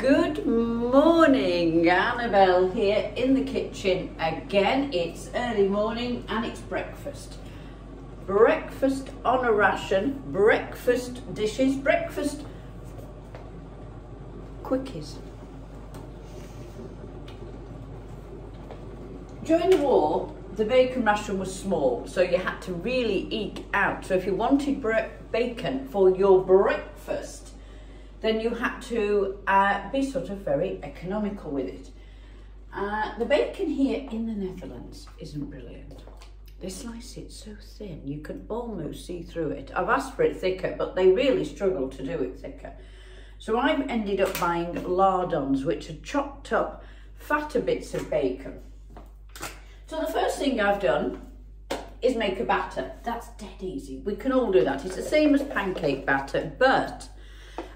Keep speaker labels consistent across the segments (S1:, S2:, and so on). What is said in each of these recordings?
S1: Good morning, Annabel here in the kitchen again. It's early morning and it's breakfast. Breakfast on a ration, breakfast dishes, breakfast quickies. During the war, the bacon ration was small, so you had to really eke out. So if you wanted bacon for your breakfast, then you had to uh, be sort of very economical with it. Uh, the bacon here in the Netherlands isn't brilliant. They slice it so thin, you can almost see through it. I've asked for it thicker, but they really struggle to do it thicker. So I've ended up buying lardons, which are chopped up fatter bits of bacon. So the first thing I've done is make a batter. That's dead easy. We can all do that. It's the same as pancake batter, but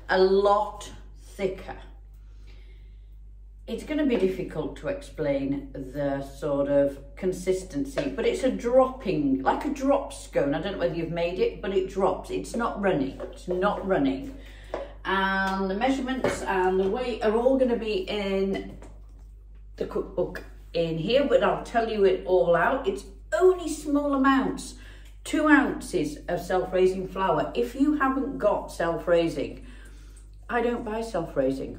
S1: a lot thicker. It's going to be difficult to explain the sort of consistency, but it's a dropping, like a drop scone. I don't know whether you've made it, but it drops. It's not running. It's not running. And the measurements and the weight are all going to be in the cookbook in here, but I'll tell you it all out. It's only small amounts. Two ounces of self-raising flour. If you haven't got self-raising, I don't buy self-raising.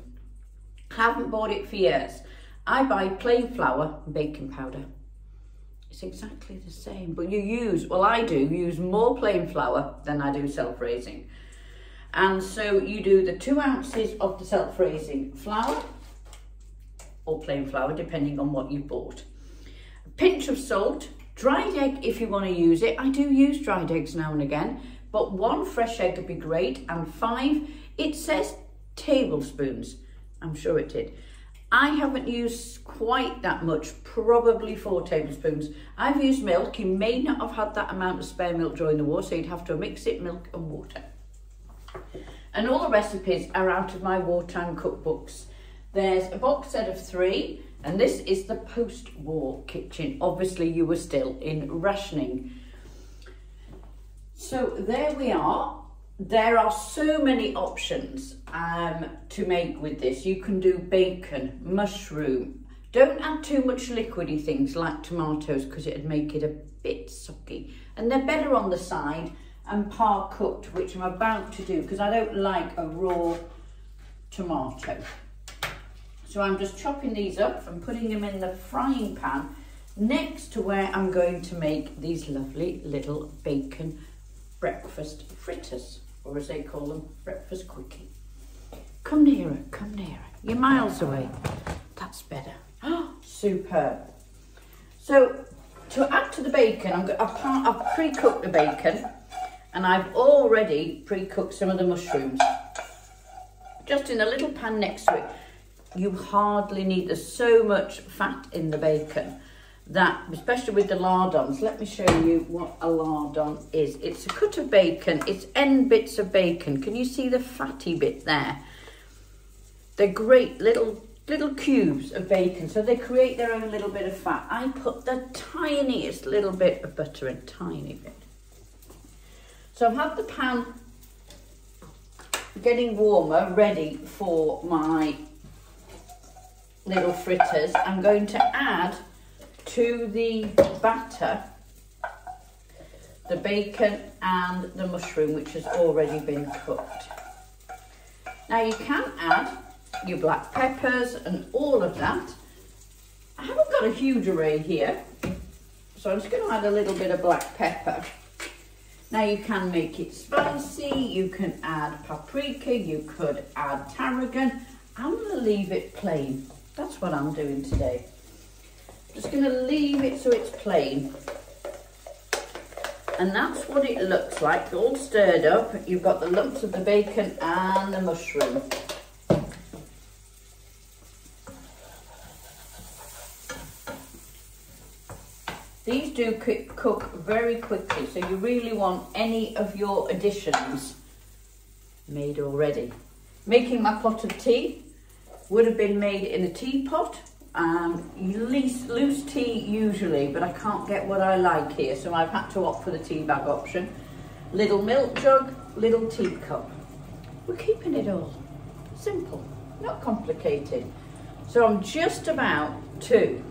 S1: Haven't bought it for years. I buy plain flour and baking powder. It's exactly the same, but you use, well I do, use more plain flour than I do self-raising. And so you do the two ounces of the self-raising flour or plain flour, depending on what you bought. A pinch of salt, dried egg if you want to use it. I do use dried eggs now and again, but one fresh egg would be great, and five it says tablespoons. I'm sure it did. I haven't used quite that much, probably four tablespoons. I've used milk. You may not have had that amount of spare milk during the war, so you'd have to mix it, milk and water. And all the recipes are out of my wartime cookbooks. There's a box set of three, and this is the post-war kitchen. Obviously, you were still in rationing. So there we are there are so many options um, to make with this. You can do bacon, mushroom. Don't add too much liquidy things like tomatoes because it'd make it a bit sucky. And they're better on the side and par cooked, which I'm about to do because I don't like a raw tomato. So I'm just chopping these up and putting them in the frying pan next to where I'm going to make these lovely little bacon breakfast fritters or as they call them, breakfast quickie. Come nearer, come nearer. You're miles away. That's better. Oh, superb. So to add to the bacon, I've, I've pre-cooked the bacon and I've already pre-cooked some of the mushrooms. Just in a little pan next to it. You hardly need, there's so much fat in the bacon that, especially with the lardons, let me show you what a lardon is. It's a cut of bacon, it's end bits of bacon. Can you see the fatty bit there? They're great little little cubes of bacon, so they create their own little bit of fat. I put the tiniest little bit of butter in, tiny bit. So I've had the pan getting warmer, ready for my little fritters. I'm going to add to the batter the bacon and the mushroom which has already been cooked. Now you can add your black peppers and all of that. I haven't got a huge array here, so I'm just going to add a little bit of black pepper. Now you can make it spicy, you can add paprika, you could add tarragon. I'm going to leave it plain. That's what I'm doing today. Just going to leave it so it's plain. And that's what it looks like, all stirred up. You've got the lumps of the bacon and the mushroom. These do cook very quickly, so you really want any of your additions made already. Making my pot of tea would have been made in a teapot um, loose, loose tea usually, but I can't get what I like here, so I've had to opt for the tea bag option. Little milk jug, little teacup. We're keeping it all simple. not complicated. So I'm just about to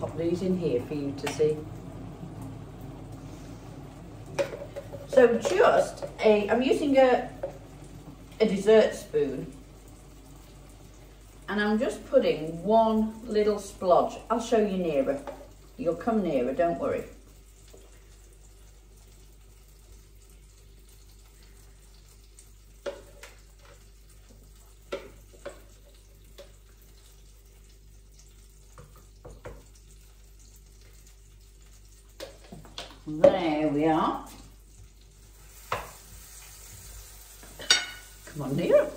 S1: pop these in here for you to see. So just a, I'm using a, a dessert spoon and I'm just putting one little splodge. I'll show you nearer. You'll come nearer, don't worry. There we are. Come on nearer.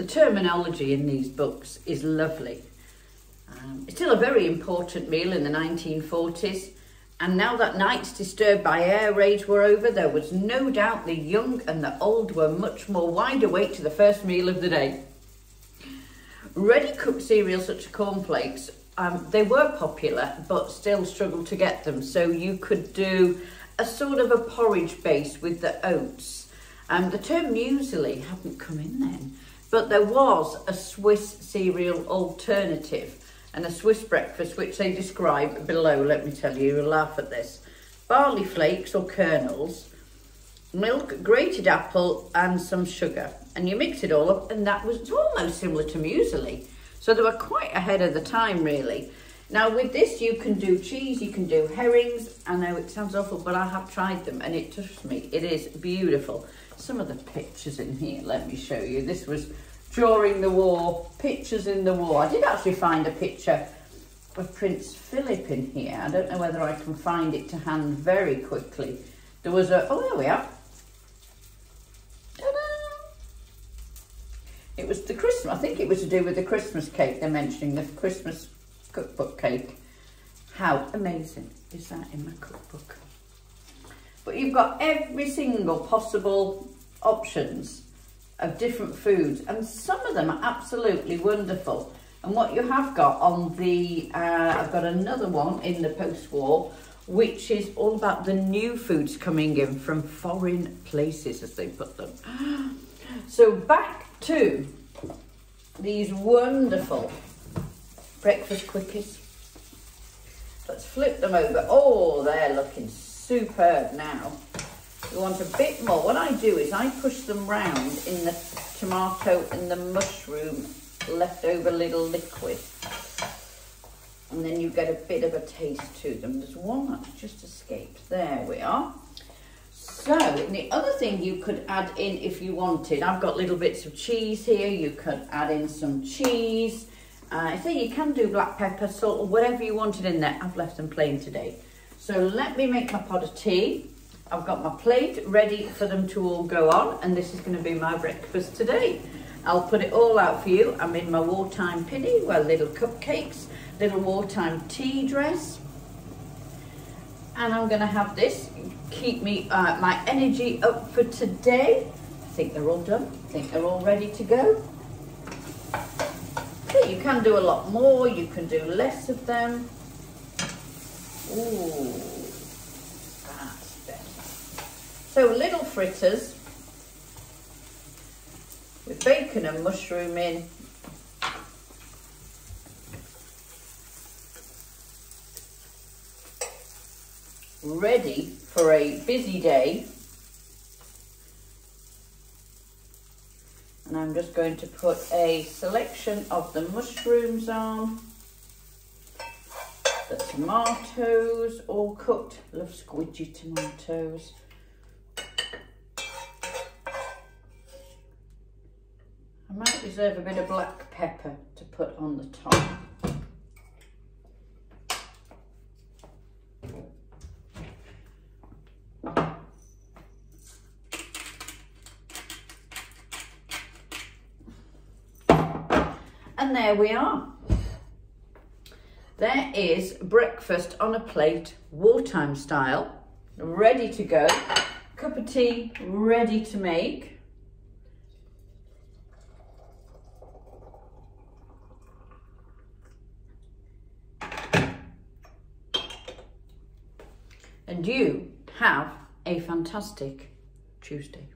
S1: The terminology in these books is lovely. Um, it's still a very important meal in the 1940s. And now that nights disturbed by air raids were over, there was no doubt the young and the old were much more wide awake to the first meal of the day. Ready cooked cereals such as cornflakes, um, they were popular but still struggled to get them. So you could do a sort of a porridge base with the oats. Um, the term muesli hadn't come in then. But there was a Swiss cereal alternative and a Swiss breakfast, which they describe below. Let me tell you, you'll laugh at this. Barley flakes or kernels, milk, grated apple, and some sugar. And you mix it all up, and that was almost similar to muesli. So they were quite ahead of the time, really. Now, with this, you can do cheese, you can do herrings. I know it sounds awful, but I have tried them, and it, touched me, it is beautiful some of the pictures in here, let me show you. This was during the war, pictures in the war. I did actually find a picture of Prince Philip in here. I don't know whether I can find it to hand very quickly. There was a, oh, there we are. It was the Christmas, I think it was to do with the Christmas cake they're mentioning, the Christmas cookbook cake. How amazing is that in my cookbook? But you've got every single possible options of different foods and some of them are absolutely wonderful. And what you have got on the, uh, I've got another one in the post-war, which is all about the new foods coming in from foreign places, as they put them. So back to these wonderful breakfast quickies. Let's flip them over. Oh, they're looking superb now. You want a bit more. What I do is I push them round in the tomato and the mushroom leftover little liquid. And then you get a bit of a taste to them. There's one that's just escaped. There we are. So, the other thing you could add in if you wanted, I've got little bits of cheese here. You could add in some cheese. Uh, you can do black pepper, salt, or whatever you wanted in there. I've left them plain today. So let me make my pot of tea. I've got my plate ready for them to all go on and this is going to be my breakfast today. I'll put it all out for you. I'm in my wartime pinny, well little cupcakes, little wartime tea dress. And I'm going to have this keep me uh, my energy up for today. I think they're all done. I think they're all ready to go. Okay, you can do a lot more, you can do less of them. Ooh, that's better. So little fritters with bacon and mushroom in. Ready for a busy day. I'm just going to put a selection of the mushrooms on the tomatoes all cooked. Love squidgy tomatoes. I might reserve a bit of black pepper to put on the top. And there we are. There is breakfast on a plate, wartime style, ready to go. Cup of tea, ready to make. And you have a fantastic Tuesday.